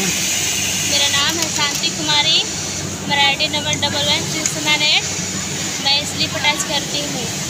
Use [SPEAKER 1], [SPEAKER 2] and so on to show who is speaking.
[SPEAKER 1] मेरा नाम है शांति कुमारी। मेरा I D number double one six nine eight मैं इसलिए अटैच करती हूँ।